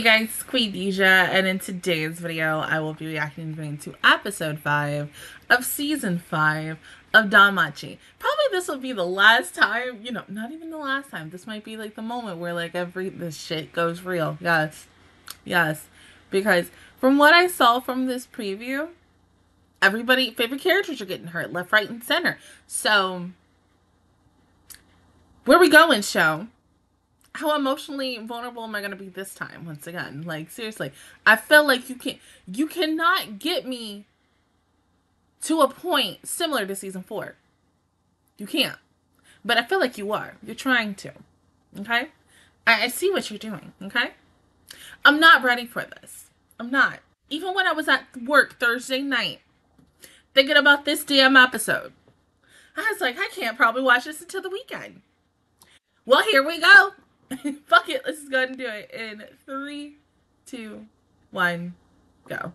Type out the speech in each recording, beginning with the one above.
Hey guys, Queendija, and in today's video, I will be reacting to episode 5 of season 5 of DanMachi. Probably this will be the last time, you know, not even the last time. This might be like the moment where like every this shit goes real. Yes. Yes. Because from what I saw from this preview, everybody favorite characters are getting hurt left, right, and center. So where we going, show? How emotionally vulnerable am I gonna be this time? Once again, like seriously, I feel like you can not you cannot get me to a point similar to season four. You can't, but I feel like you are. You're trying to. Okay, I, I see what you're doing. Okay, I'm not ready for this. I'm not. Even when I was at work Thursday night, thinking about this damn episode, I was like, I can't probably watch this until the weekend. Well, here we go. Fuck it, let's go ahead and do it in three, two, one, go.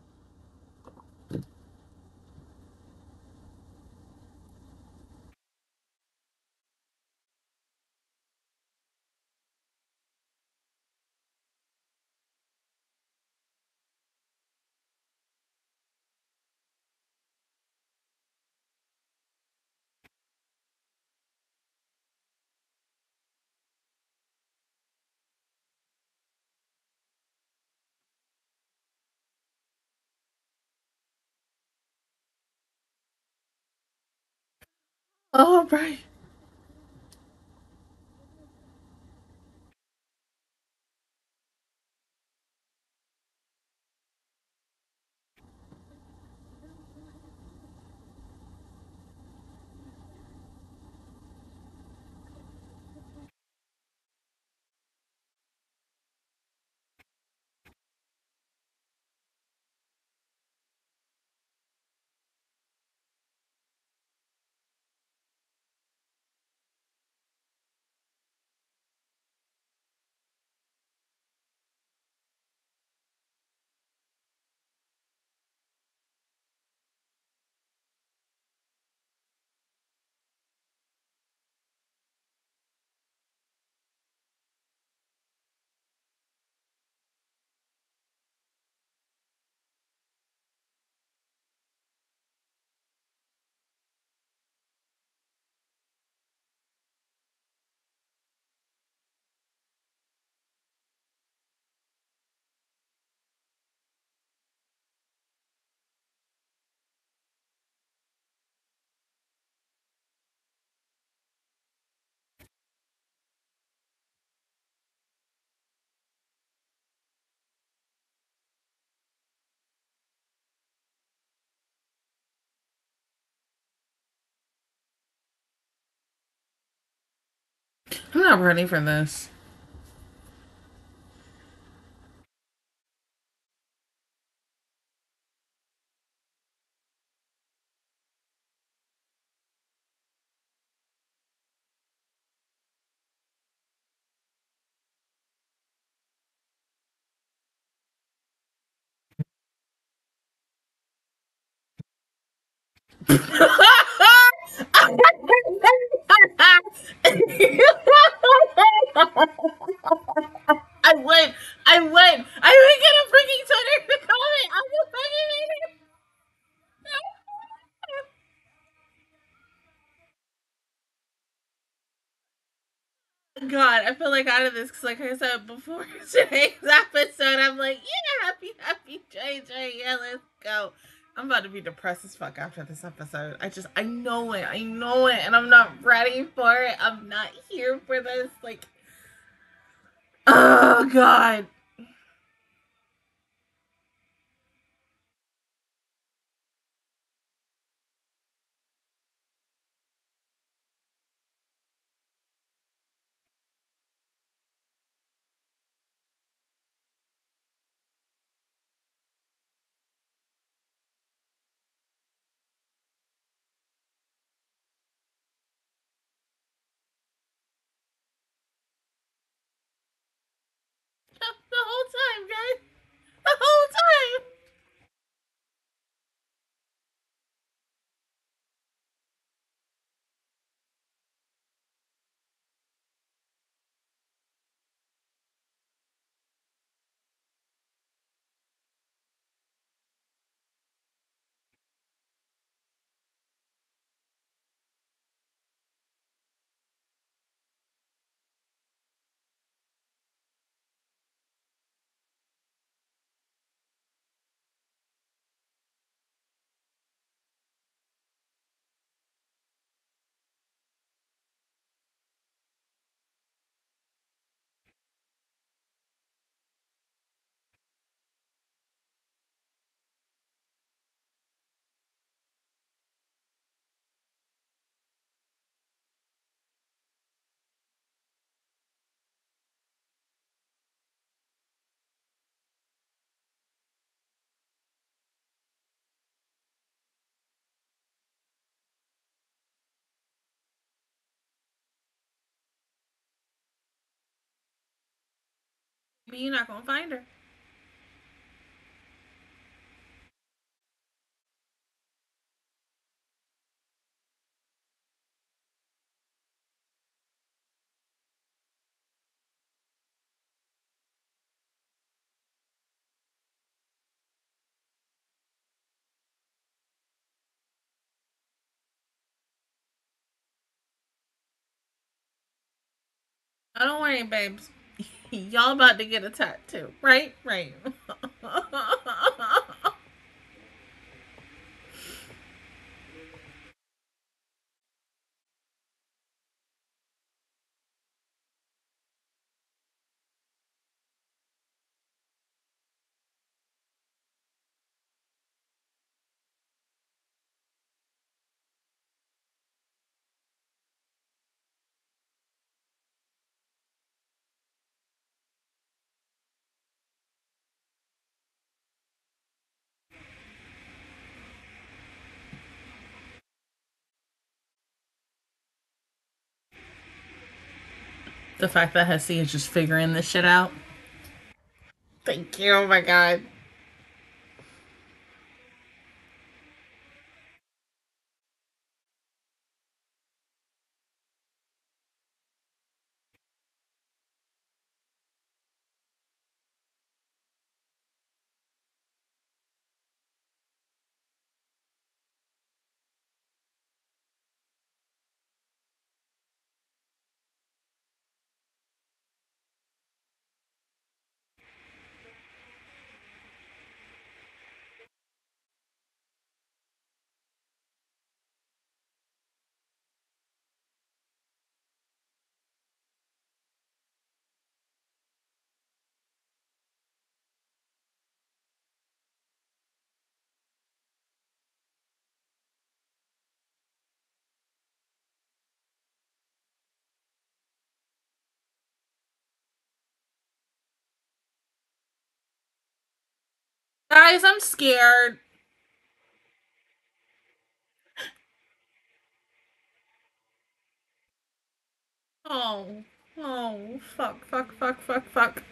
Oh, right. I'm not ready for this. I win. I win. I would get a freaking Twitter to comment. I will fucking it. God, I feel like out of this because, like I said before today's episode, I'm like, yeah, happy, happy JJ, yeah, let's go. I'm about to be depressed as fuck after this episode. I just, I know it, I know it, and I'm not ready for it. I'm not here for this. Like, Oh God. Maybe you're not gonna find her. I don't worry, babes. Y'all about to get a tattoo, right? Right. the fact that Hesse is just figuring this shit out. Thank you. Oh my god. Guys, I'm scared. Oh. Oh. Fuck, fuck, fuck, fuck, fuck.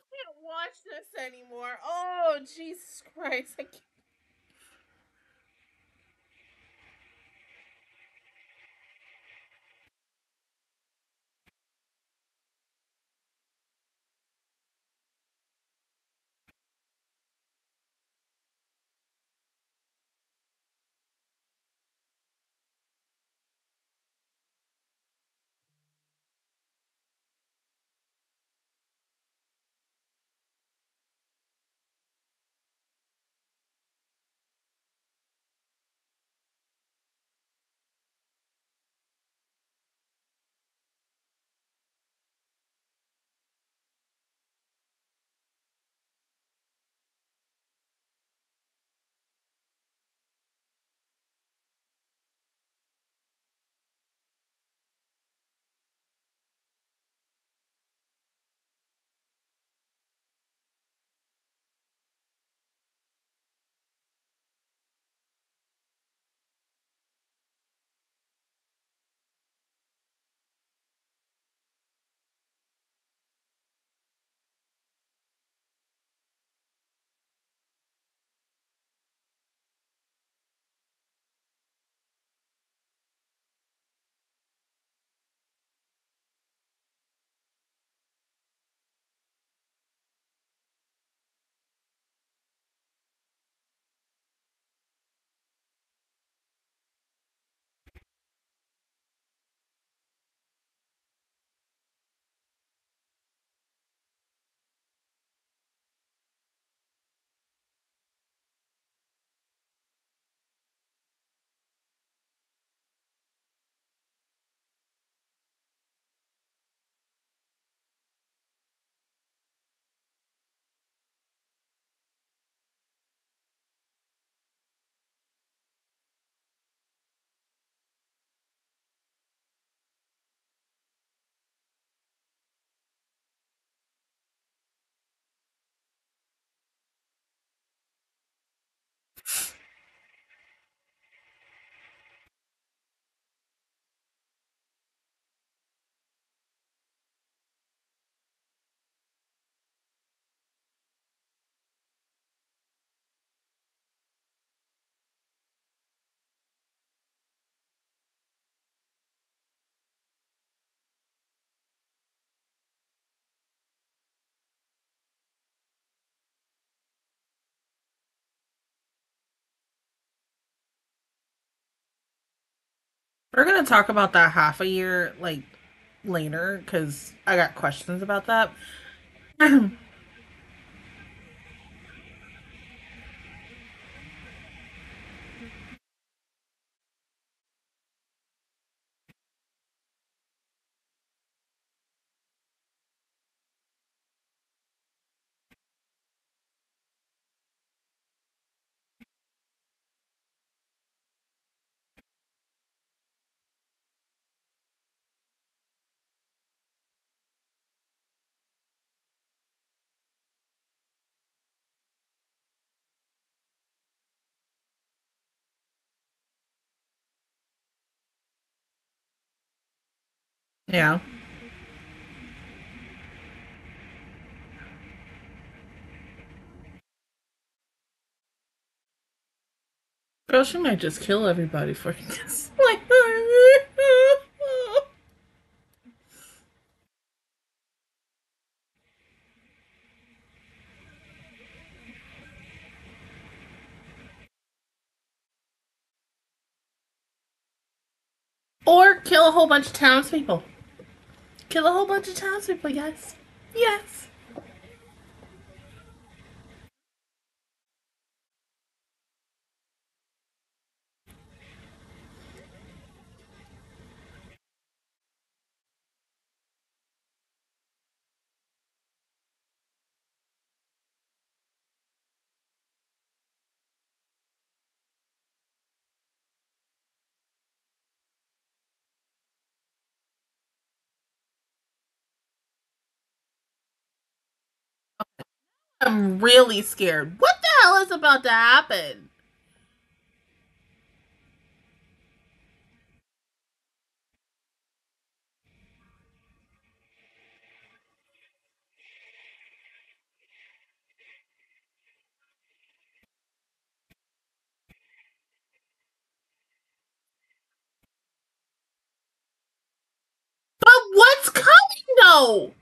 I can't watch this anymore. Oh, Jesus Christ. I can't. We're gonna talk about that half a year like later because I got questions about that. yeah. Girl, she might just kill everybody for this. Like, or kill a whole bunch of townspeople. Kill a whole bunch of townspeople, yes. Yes. I'm really scared. What the hell is about to happen? But what's coming though?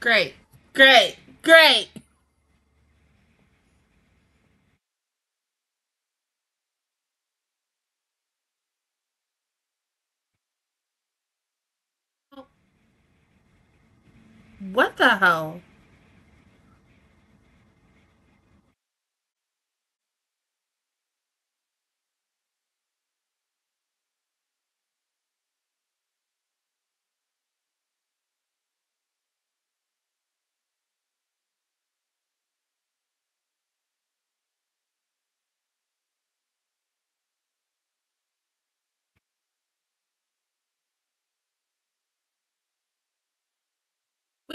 Great. Great. Great. What the hell?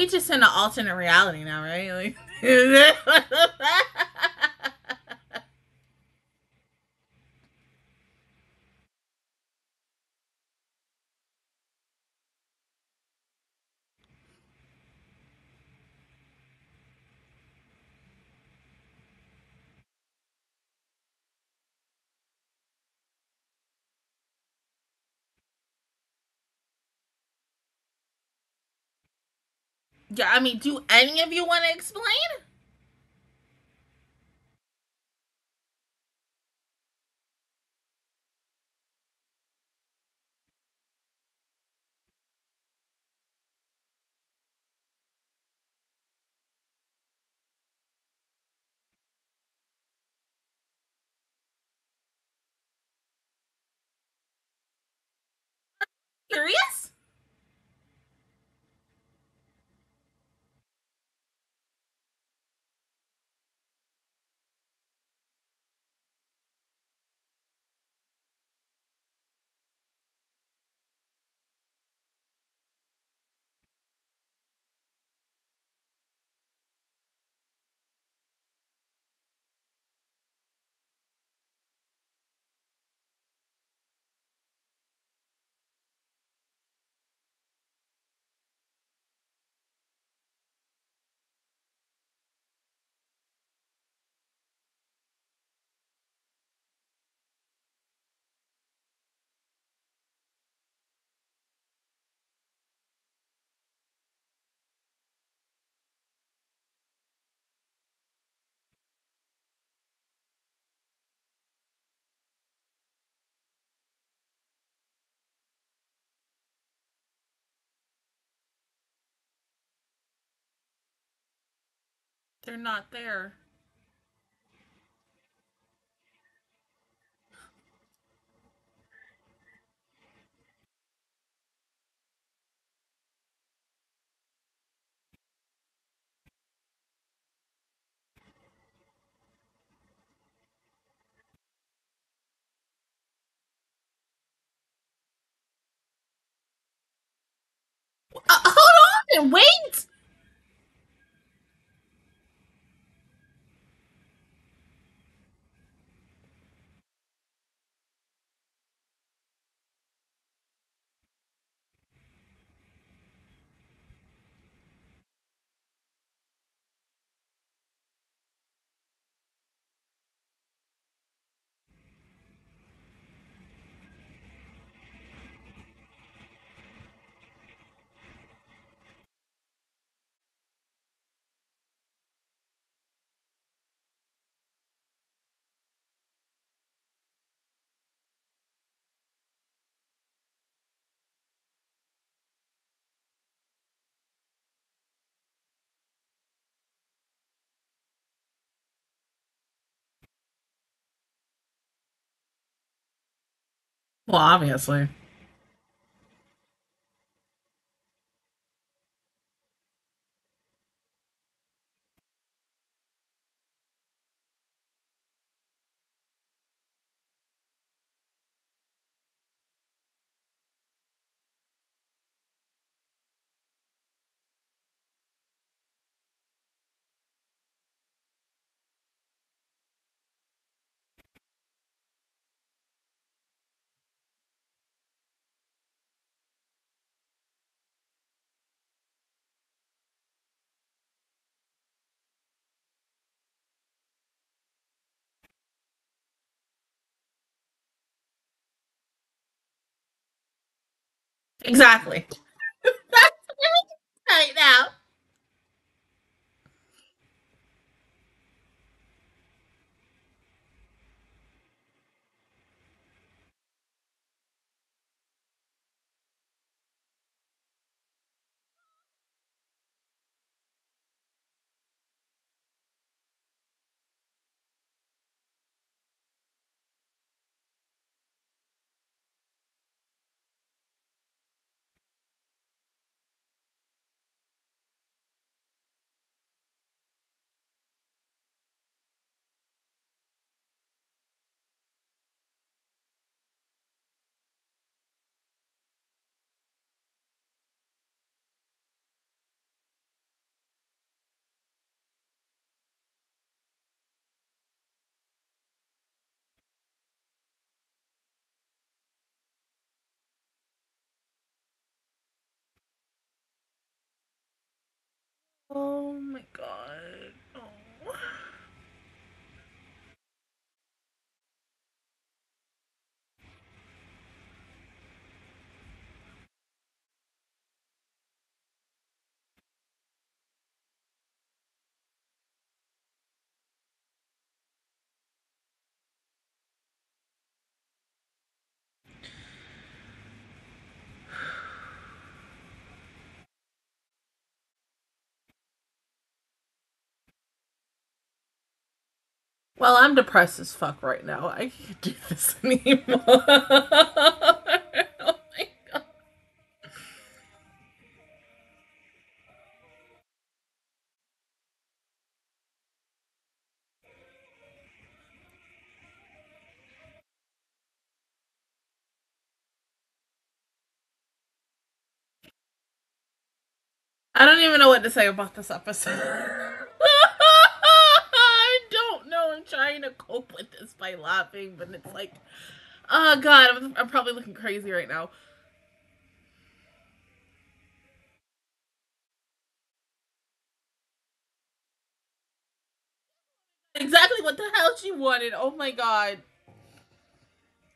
We just in an alternate reality now, right? Like, yeah, I mean, do any of you want to explain? Curious? They're not there. Uh, hold on, wait. Well, obviously. Exactly. That's right now. Oh my god. Oh. Well, I'm depressed as fuck right now. I can't do this anymore. oh my god. I don't even know what to say about this episode. I'm trying to cope with this by laughing, but it's like, oh god, I'm, I'm probably looking crazy right now. Exactly what the hell she wanted. Oh my god.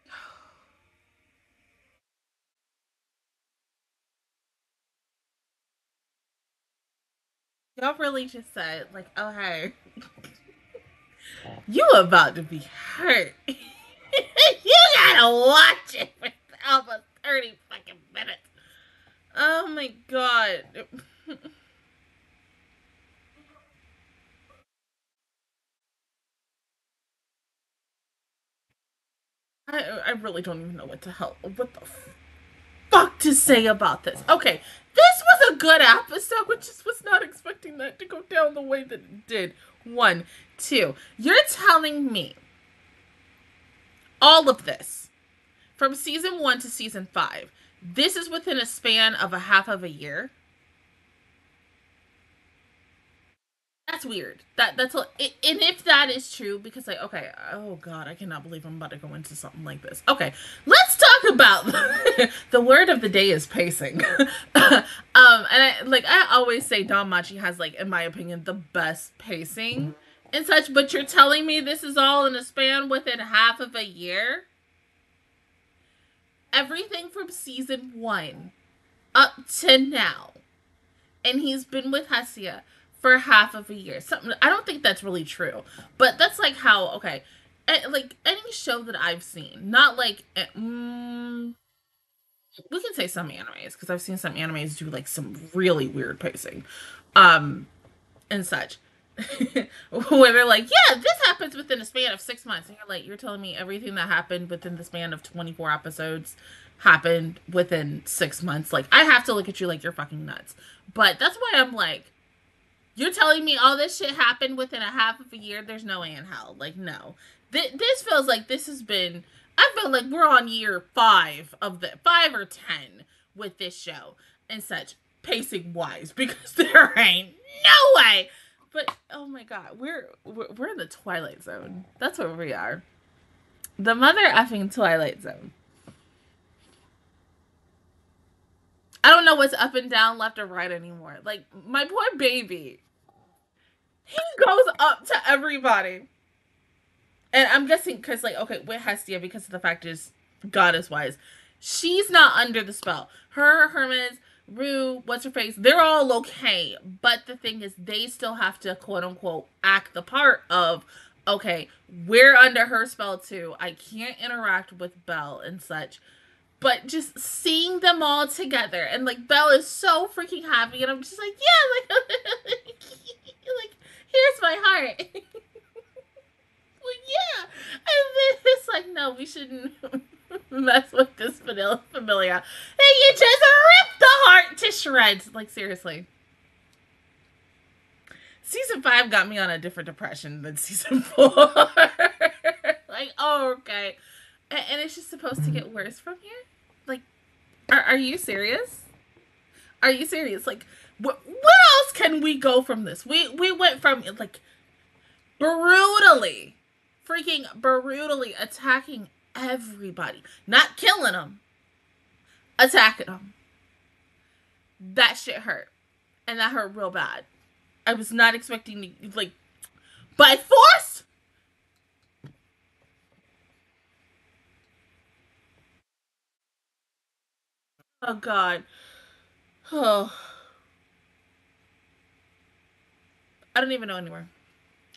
Y'all really just said, like, oh hey. You about to be hurt. you gotta watch it for almost 30 fucking minutes. Oh my god. I, I really don't even know what the hell, what the fuck to say about this. Okay, this was a good episode, which just was not expecting that to go down the way that it did. One. Two. You're telling me all of this from season one to season five. This is within a span of a half of a year. That's weird. That that's a, and if that is true, because like okay, oh god, I cannot believe I'm about to go into something like this. Okay, let's about the word of the day is pacing. um, and I like I always say, DanMachi has like, in my opinion, the best pacing and such. But you're telling me this is all in a span within half of a year. Everything from season one up to now, and he's been with Hestia for half of a year. Something I don't think that's really true, but that's like how okay, like any show that I've seen, not like mm, we can say some animes because I've seen some animes do like some really weird pacing, um, and such. where they're like, yeah, this happens within a span of six months. And you're like, you're telling me everything that happened within the span of 24 episodes happened within six months. Like, I have to look at you like you're fucking nuts. But that's why I'm like, you're telling me all this shit happened within a half of a year? There's no way in hell. Like, no. Th- this feels like this has been. I feel like we're on year five of the five or ten with this show and such pacing wise because there ain't no way. But oh my god, we're we're, we're in the twilight zone. That's where we are. The mother effing twilight zone. I don't know what's up and down, left or right anymore. Like my poor baby he goes up to everybody. And I'm guessing because, like, okay, with Hestia, because of the fact is goddess wise, she's not under the spell. Her, Hermes, Rue, what's her face, they're all okay. But the thing is, they still have to quote unquote act the part of, okay, we're under her spell too. I can't interact with Bell and such. But just seeing them all together and like Bell is so freaking happy, and I'm just like, yeah, like, like here's my heart. yeah. And then it's like, no, we shouldn't mess with this vanilla familia. And you just ripped the heart to shreds. Like, seriously. Season five got me on a different depression than season four. like, oh, okay. And, and, it's just supposed to get worse from here? Like, are, are you serious? Are you serious? Like, where else can we go from this? We we went from like brutally, freaking brutally attacking everybody, not killing them, attacking them. That shit hurt, and that hurt real bad. I was not expecting to, like, by force? Oh, God. Oh. I don't even know anymore.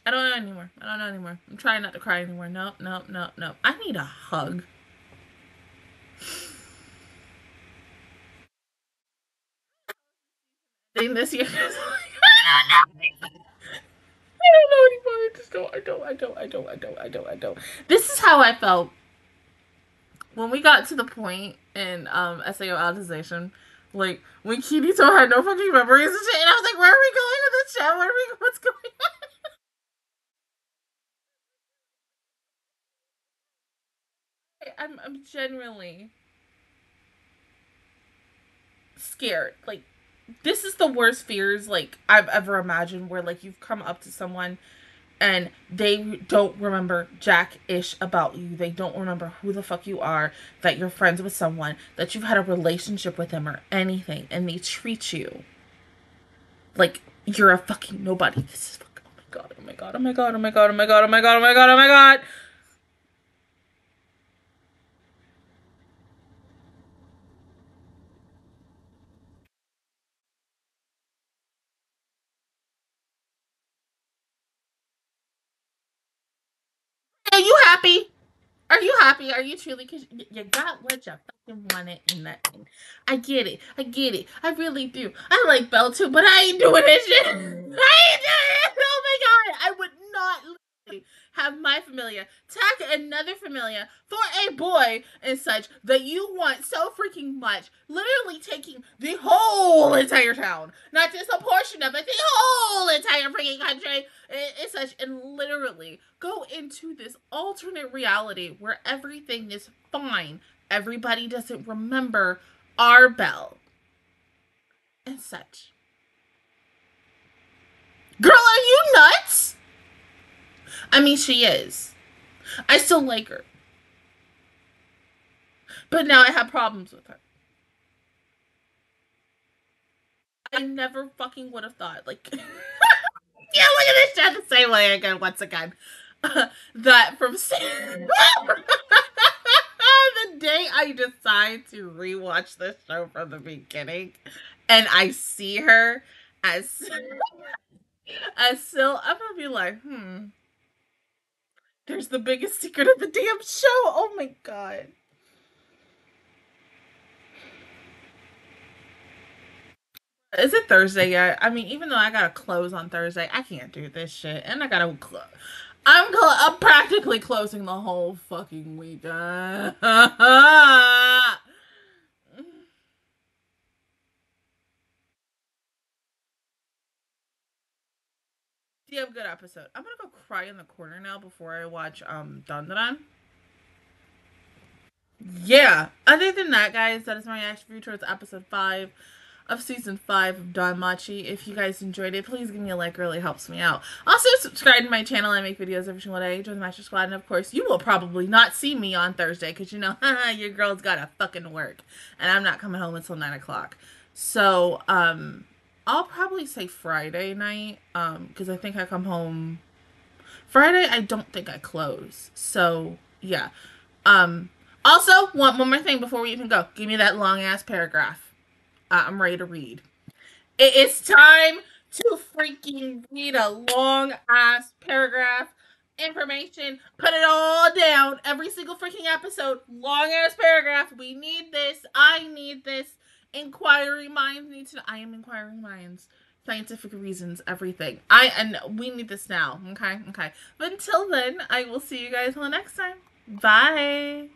I don't know anymore. I don't know anymore. I'm trying not to cry anymore. Nope, nope, nope, nope. I need a hug. this year. I don't know anymore. I just don't. I don't. I don't. I don't. I don't. I don't. I don't. This is how I felt when we got to the point in um SAO Alicization, like when Kitty Kirito had no fucking memories and shit, and I was like, "Where are we going with this chat? Where are we? What's going on?" I'm I'm genuinely scared. Like this is the worst fears like I've ever imagined where like you've come up to someone and they don't remember jack ish about you. They don't remember who the fuck you are, that you're friends with someone, that you've had a relationship with them or anything, and they treat you like you're a fucking nobody. This is fucking oh my god, oh my god, oh my god, oh my god, oh my god, oh my god, oh my god, oh my god. Are you happy? Are you happy? Are you truly? Because you got what you fucking wanted and nothing. I get it. I get it. I really do. I like Bell too, but I ain't doing this shit. I ain't doing it. Oh my god. I would not have my familia tack another familia for a boy and such that you want so freaking much, literally taking the whole entire town, not just a portion of it, the whole entire freaking country and such, and literally go into this alternate reality where everything is fine. Everybody doesn't remember our Bell and such. Girl, are you nuts? I mean, she is. I still like her. But now I have problems with her. I never fucking would have thought, like, yeah, look at this chat the same way again, once again. Uh, that from the day I decide to rewatch this show from the beginning and I see her as as still, I'm gonna be like, hmm, there's the biggest secret of the damn show. Oh my god. Is it Thursday yet? I mean, even though I gotta close on Thursday, I can't do this shit, and I gotta. Cl- I'm cl- I'm practically closing the whole fucking weekend. Ah. Damn good episode. I'm gonna go cry in the corner now before I watch um Dandadan. Yeah. Other than that, guys, that is my reaction review towards episode five of season five of Danmachi. If you guys enjoyed it, please give me a like. It really helps me out. Also, subscribe to my channel. I make videos every single day. Join the Master Squad, and of course, you will probably not see me on Thursday because you know, your girl's gotta fucking work, and I'm not coming home until nine o'clock. So, um, I'll probably say Friday night um because I think I come home Friday I don't think I close. So, yeah. Um also, one, one more thing before we even go. Give me that long ass paragraph. Uh, I'm ready to read. It is time to freaking read a long ass paragraph information. Put it all down. Every single freaking episode. Long ass paragraph. We need this. I need this. Inquiry minds need to. I am inquiring minds. Scientific reasons, everything. I and we need this now. Okay, okay. But until then, I will see you guys all next time. Bye.